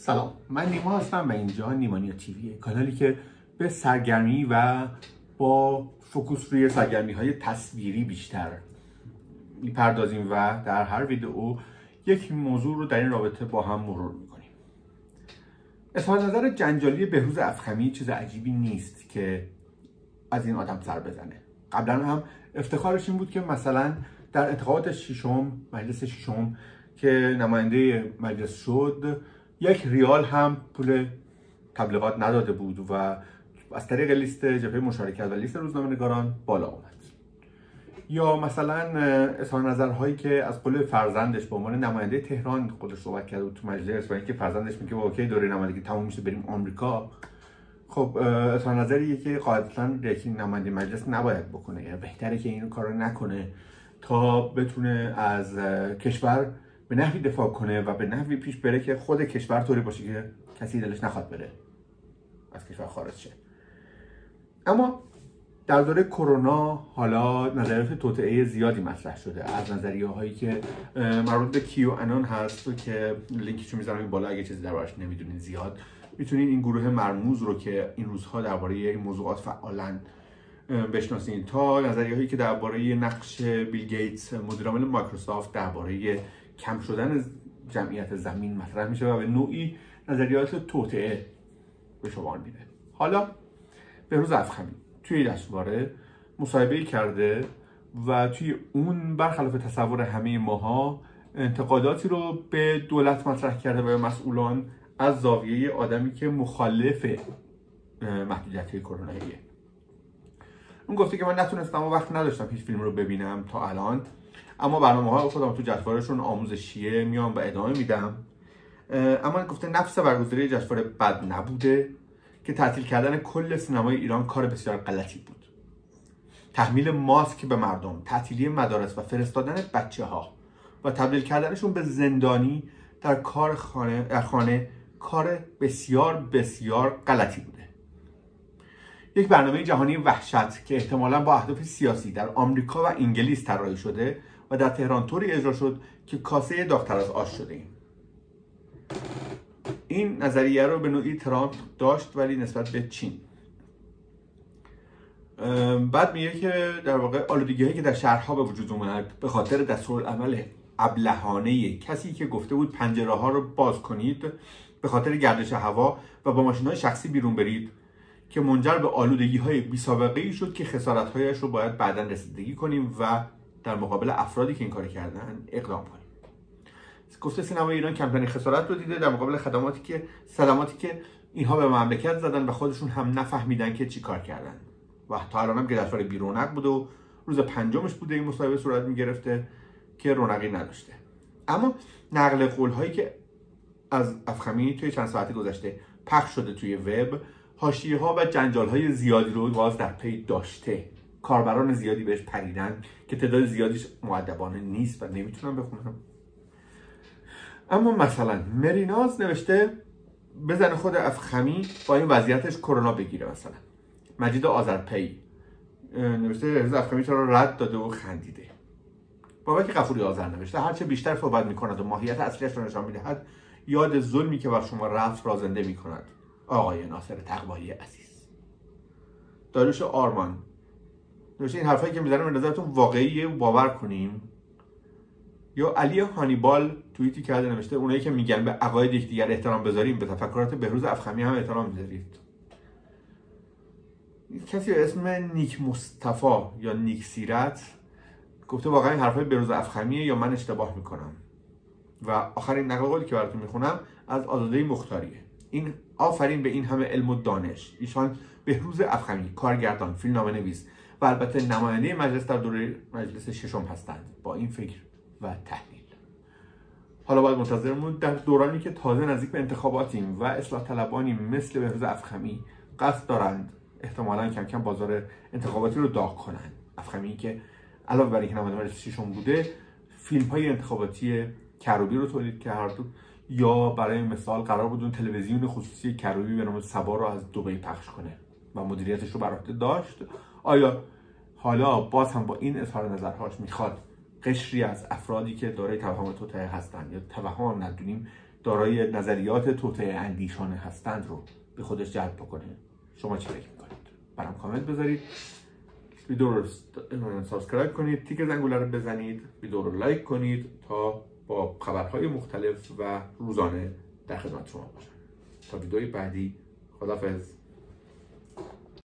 سلام. من نیما هستم و اینجا نیمانیا تیویه کانالی که به سرگرمی و با فوکوس روی سرگرمی های تصویری بیشتر می‌پردازیم و در هر ویدئو یک موضوع رو در این رابطه با هم مرور می‌کنیم. اظهار نظر جنجالی بهروز افخمی چیز عجیبی نیست که از این آدم سر بزنه. قبلا هم افتخارش این بود که مثلا در انتخابات ششم مجلس ششم که نماینده مجلس شد یک ریال هم پول تبلیغات نداده بود و از طریق لیست جبهه مشارکت و لیست روزنامه نگاران بالا آمد. یا مثلا اظهار نظرهایی که از قول فرزندش به عنوان نماینده تهران خودش صحبت کرده تو مجلس و اینکه فرزندش میگه اوکی دوره نمایندگی تموم میشه بریم آمریکا. خب اظهار نظریه که قاعدتا یکی نماینده مجلس نباید بکنه. یا بهتره که این کارو نکنه تا بتونه از کشور به نحوی دفاع کنه و به نحوی پیش بره که خود کشور طوری باشه که کسی دلش نخواد بره از کشور خارج شه. اما در دوره کرونا حالا نظریات توطعه زیادی مطرح شده از نظریه هایی که مربوط به کیو انان هست که لینکشو می‌ذارم بالا اگه چیزی دربارش نمی‌دونین زیاد. می‌تونین این گروه مرموز رو که این روزها درباره این موضوعات فعالا بشناسین تا نظریه هایی که درباره نقش بیل گیتس مدیر عامل مایکروسافت درباره کم شدن جمعیت زمین مطرح میشه و به نوعی نظریات توطعه به شمار میره. حالا به روز افخمی توی دستواره مصاحبه کرده و توی اون برخلاف تصور همه ماها انتقاداتی رو به دولت مطرح کرده و به مسئولان از زاویه آدمی که مخالف محدودیت کروناییه اون گفته که من نتونستم و وقت نداشتم هیچ فیلم رو ببینم تا الان. اما برنامه های خودم تو جشنوارهشون آموزشیه میام و ادامه میدم. اما گفته نفس برگزاری جشنواره بد نبوده که تعطیل کردن کل سینمای ایران کار بسیار غلطی بود. تحمیل ماسک به مردم تعطیلی مدارس و فرستادن بچه ها و تبدیل کردنشون به زندانی در کار خانه, در خانه کار بسیار بسیار غلطی بوده. یک برنامه جهانی وحشت که احتمالا با اهداف سیاسی در آمریکا و انگلیس طراحی شده و در تهران طوری اجرا شد که کاسه داغتر از آش شده ایم. این نظریه رو به نوعی ترامپ داشت ولی نسبت به چین. بعد میگه که در واقع آلودگی هایی که در شهرها به وجود اومد به خاطر دستور عمل ابلهانه کسی که گفته بود پنجره ها رو باز کنید به خاطر گردش هوا و با ماشین های شخصی بیرون برید که منجر به آلودگی های بی سابقه ای شد که خسارت هایش رو باید بعدا رسیدگی کنیم و در مقابل افرادی که این کار کردن اقدام کنیم. گفته سینما ایران کمترین خسارت رو دیده در مقابل خدماتی که صدماتی که اینها به مملکت زدن و خودشون هم نفهمیدن که چی کار کردن. و تا الان هم که دفتر بیرونق بود و روز پنجمش بوده این مصاحبه صورت می‌گرفته که رونقی نداشته. اما نقل قول هایی که از افخمی توی چند ساعتی گذشته پخش شده توی وب حاشیه ها و جنجال های زیادی رو باز در پی داشته. کاربران زیادی بهش پریدن که تعداد زیادیش معدبانه نیست و نمی‌تونم بخونم. اما مثلا مریناز نوشته بزن خود افخمی با این وضعیتش کرونا بگیره مثلا. مجید آذرپی نوشته رضا افخمی چرا رد داده و خندیده. بابک قفوری آذر نوشته هرچه بیشتر صحبت می‌کند و ماهیت اصلیش رو نشان می‌دهد یاد ظلمی که بر شما رفت را زنده می‌کند. آقای ناصر تقوایی عزیز. داروش آرمان. نوشته این حرفایی که می‌زنم به نظرتون واقعیه؟ باور کنیم یا علی هانیبال توییتی کرده نوشته اونایی که میگن به عقاید یکدیگر احترام بذاریم به تفکرات بهروز افخمی هم احترام می‌ذارید. کسی اسم نیک مصطفی یا نیک سیرت گفته واقعا این حرفای بهروز افخمیه یا من اشتباه می‌کنم. و آخرین نقل قولی که براتون می‌خونم از آزاده مختاریه. این آفرین به این همه علم و دانش. ایشان بهروز افخمی کارگردان فیلمنامه نویس و البته نماینده مجلس در دوره مجلس ششم هستند با این فکر و تحلیل. حالا باید منتظرمون در دورانی که تازه نزدیک به انتخاباتیم و اصلاح طلبانی مثل بهروز افخمی قصد دارند احتمالا کم کم بازار انتخاباتی رو داغ کنند. افخمی که علاوه بر اینکه نماینده مجلس ششم بوده فیلم های انتخاباتی کروبی رو تولید کرد. یا برای مثال قرار بود اون تلویزیون خصوصی کروبی به نام سبا رو از دبی پخش کنه و مدیریتش رو بر عهده داشت. آیا حالا باز هم با این اظهار نظرهاش می‌خواد قشری از افرادی که دارای توهم توطعه هستند یا توهم ندونیم دارای نظریات توطئه‌اندیشانه هستند رو به خودش جلب بکنه؟ شما چی فکر می‌کنید؟ برام کامنت بذارید. ویدیو رو subscribe کنید تیک زنگوله رو بزنید ویدیو رو لایک کنید تا خبرهای مختلف و روزانه در خدمت شما باشم. تا ویدئوی بعدی خدافظ